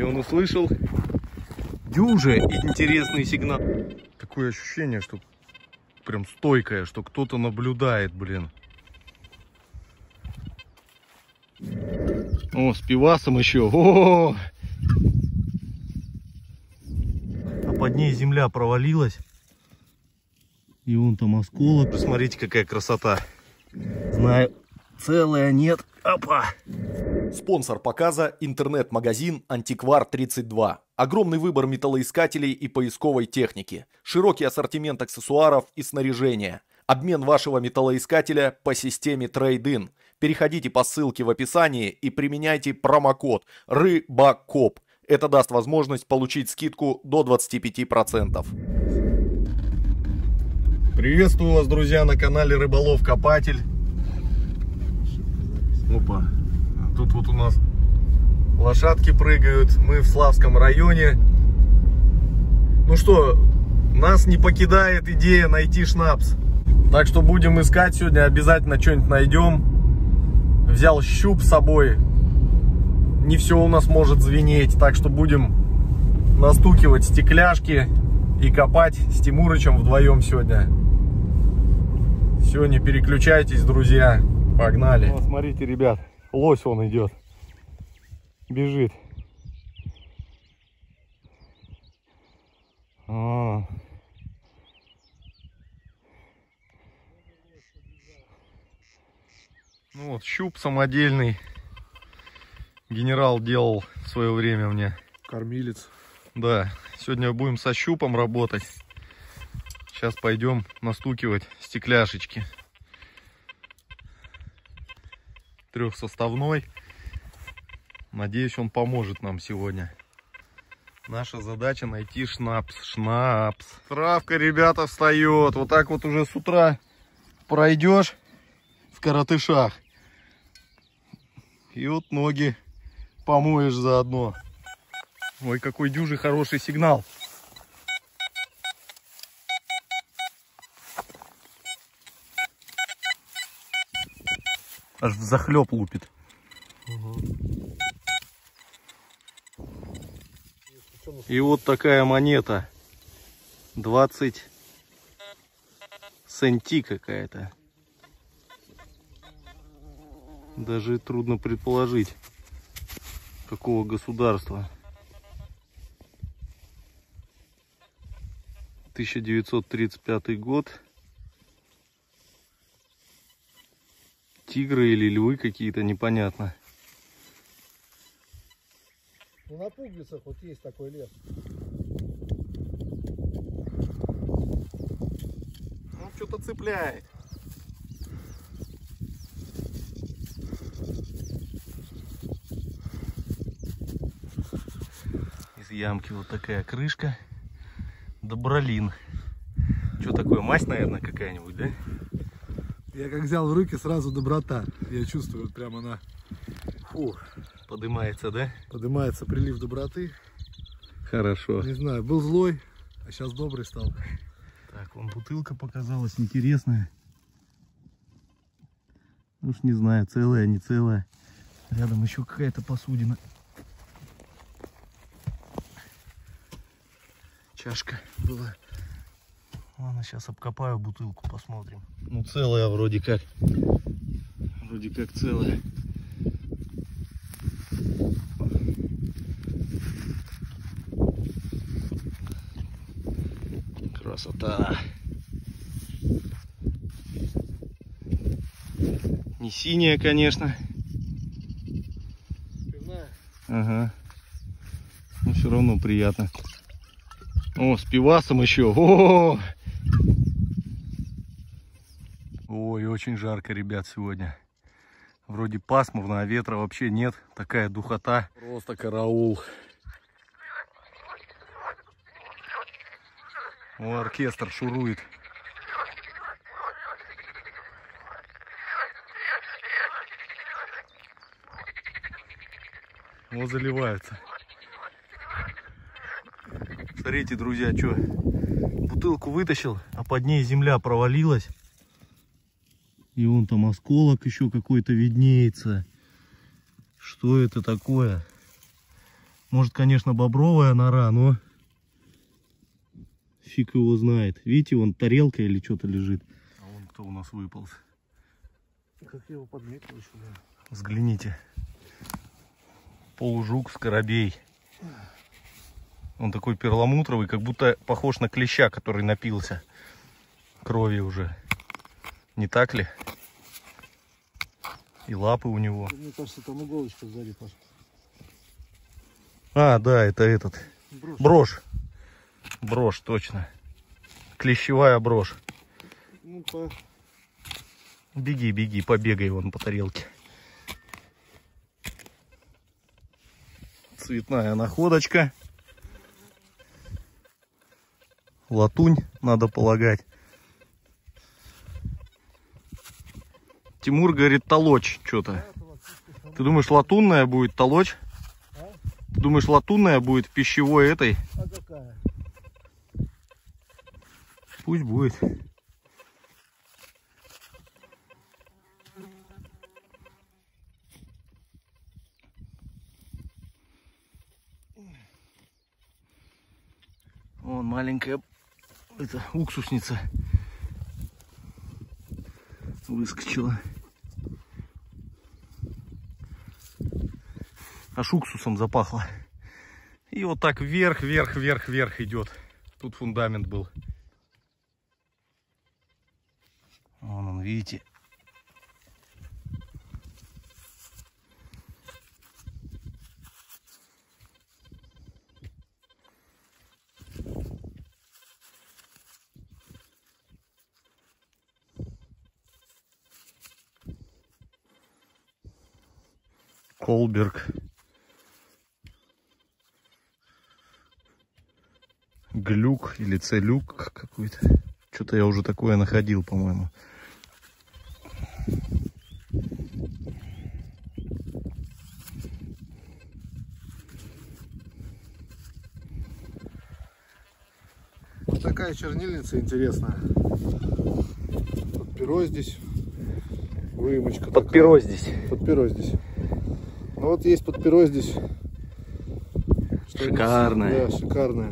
И он услышал дюже интересный сигнал. Такое ощущение, что прям стойкое, что кто-то наблюдает, блин. О, с пивасом еще. О! А под ней земля провалилась. И вон там осколок. Посмотрите, какая красота. Знаю, целая нет. Опа! Спонсор показа – интернет-магазин «Антиквар-32». Огромный выбор металлоискателей и поисковой техники. Широкий ассортимент аксессуаров и снаряжения. Обмен вашего металлоискателя по системе Trade-in. Переходите по ссылке в описании и применяйте промокод РЫБАКОП. Это даст возможность получить скидку до 25%. Приветствую вас, друзья, на канале Рыболов Копатель. Опа. Тут вот у нас лошадки прыгают. Мы в Славском районе. Ну что, нас не покидает идея найти шнапс. Так что будем искать сегодня, обязательно что-нибудь найдем. Взял щуп с собой. Не все у нас может звенеть, так что будем настукивать стекляшки и копать с Тимурычем вдвоем сегодня. Все, не переключайтесь, друзья. Погнали. Вот, смотрите, ребят, лось он идет. Бежит. А. Ну вот, щуп самодельный. Генерал делал в свое время мне. Кормилец. Да, сегодня будем со щупом работать. Сейчас пойдем настукивать стекляшечки. Трехсоставной. Надеюсь, он поможет нам сегодня. Наша задача найти шнапс. Шнапс. Травка, ребята, встает. Вот так вот уже с утра пройдешь в коротышах. И вот ноги помоешь заодно. Ой, какой дюжий хороший сигнал. Аж в захлеб лупит. И вот такая монета. 20 сенти какая-то. Даже трудно предположить, какого государства. 1935 год. Тигры или львы какие-то, непонятно. Ну на пуговицах вот есть такой лес. Ну, что-то цепляет. Из ямки вот такая крышка. Добролин. Что такое? Мазь, наверное, какая-нибудь, да? Я как взял в руки, сразу доброта. Я чувствую, вот прямо она Фу, подымается, да? поднимается прилив доброты. Хорошо. Не знаю, был злой, а сейчас добрый стал. Так, вон бутылка показалась интересная. Уж не знаю, целая, не целая. Рядом еще какая-то посудина. Чашка была. Ладно, сейчас обкопаю бутылку, посмотрим. Ну, целая вроде как. Вроде как целая. Красота. Не синяя, конечно. Ага. Но все равно приятно. О, с пивасом еще. О! Ой, очень жарко, ребят, сегодня. Вроде пасмурно, а ветра вообще нет. Такая духота. Просто караул. О, оркестр шурует. Вот заливаются. Смотрите, друзья, что бутылку вытащил, а под ней земля провалилась. И вон там осколок еще какой-то виднеется. Что это такое? Может, конечно, бобровая нора, но фиг его знает. Видите, вон тарелка или что-то лежит. А вон кто у нас выполз. Как я его подметил еще, да. Взгляните. Полужук, скоробей. Он такой перламутровый, как будто похож на клеща, который напился крови уже. Не так ли? И лапы у него. Мне кажется, там иголочка сзади, Паш. А, да, это этот. Брошь. Брошь. Брошь, точно. Клещевая брошь. Ну, по... Беги, беги, побегай вон по тарелке. Цветная находочка. Латунь, надо полагать. Тимур говорит, толочь что-то. Ты думаешь, латунная будет толочь? Ты думаешь, латунная будет пищевой этой? А какая? Пусть будет. Вон маленькая это уксусница выскочила. Аж уксусом запахло. И вот так вверх, вверх, вверх, вверх идет. Тут фундамент был. Вон он, видите. Колберг. Глюк или целюк какой-то. Что-то я уже такое находил, по-моему. Вот такая чернильница интересная. Под перо здесь. Выемочка Под такая. перо здесь. Под перо здесь. Ну вот есть под перо здесь. Шикарное. Да, шикарное.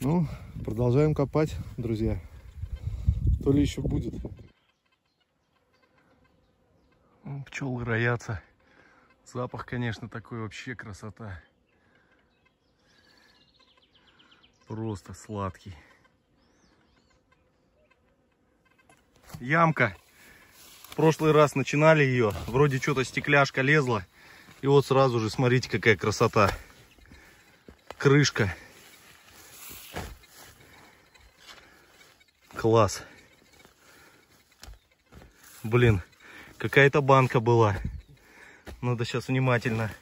Ну, продолжаем копать, друзья. То ли еще будет. Пчелы роятся. Запах, конечно, такой вообще красота. Просто сладкий. Ямка. Прошлый раз начинали ее. Вроде что-то стекляшка лезла. И вот сразу же, смотрите, какая красота. Крышка. Класс. Блин, какая-то банка была. Надо сейчас внимательно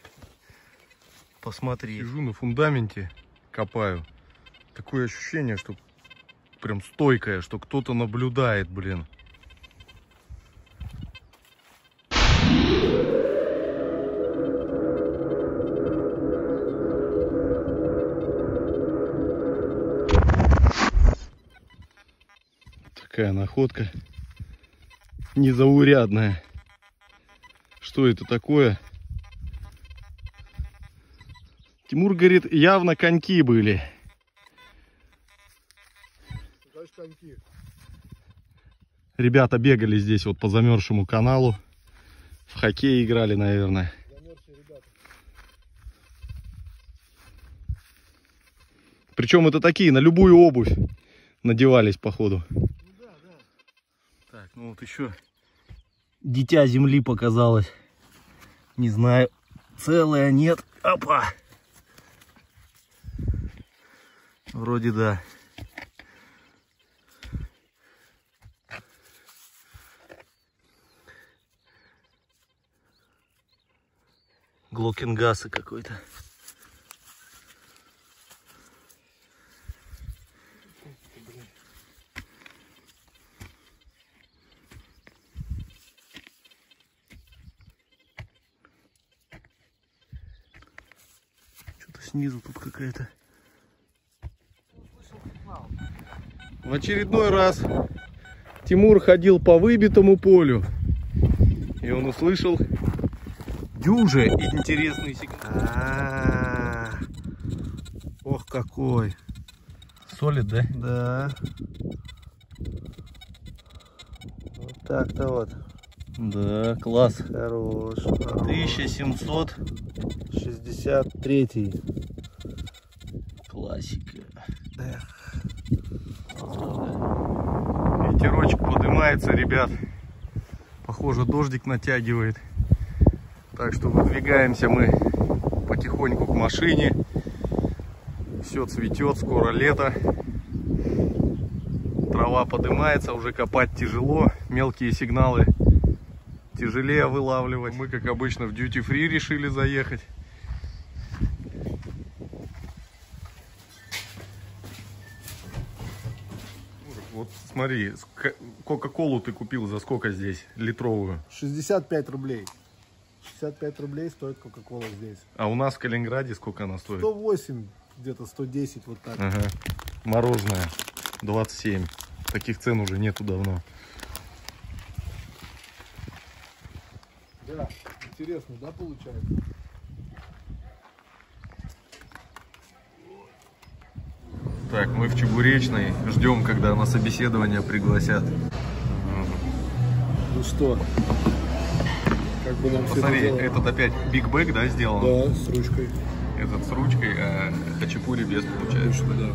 посмотреть. Сижу на фундаменте, копаю. Такое ощущение, что прям стойкое, что кто-то наблюдает, блин. Такая находка незаурядная. Что это такое? Тимур говорит, явно коньки были. коньки. Ребята бегали здесь вот по замерзшему каналу. В хоккей играли, наверное. Причем это такие, на любую обувь надевались, походу. Ну да, да. Так, ну вот еще дитя земли показалось. Не знаю, целое нет. Опа! Вроде да. Глокенгаса какой-то. Что-то снизу тут какая-то. В очередной раз Тимур ходил по выбитому полю. И он услышал Дюже интересный сигнал. А, Ох, какой. Солид, да? Да. Вот так-то вот. Да, класс. Хорош. хорош. 1763 Поднимается, ребят. Похоже, дождик натягивает. Так что выдвигаемся мы потихоньку к машине. Все цветет, скоро лето. Трава поднимается, уже копать тяжело. Мелкие сигналы тяжелее вылавливать. Мы, как обычно, в free решили заехать. Вот смотри, Кока-Колу ты купил за сколько здесь? Литровую. 65 рублей. 65 рублей стоит Кока-Кола здесь. А у нас в Калининграде сколько она стоит? 108, где-то 110, вот так. Ага. Мороженое. 27. Таких цен уже нету давно. Да, интересно, да, получается? Так, мы в Чебуречной. Ждем, когда на собеседование пригласят. Ну что, как бы нам все Посмотри, это дело- этот опять Биг Бэг, да, сделан? Да, с ручкой. Этот с ручкой, а хачапури без получается. Точно, да.